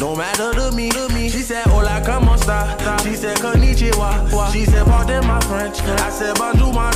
No matter to me, to me. She said, Hola, on stop She said, Konnichiwa. She said, Pardon my French. I said, Bonjour, my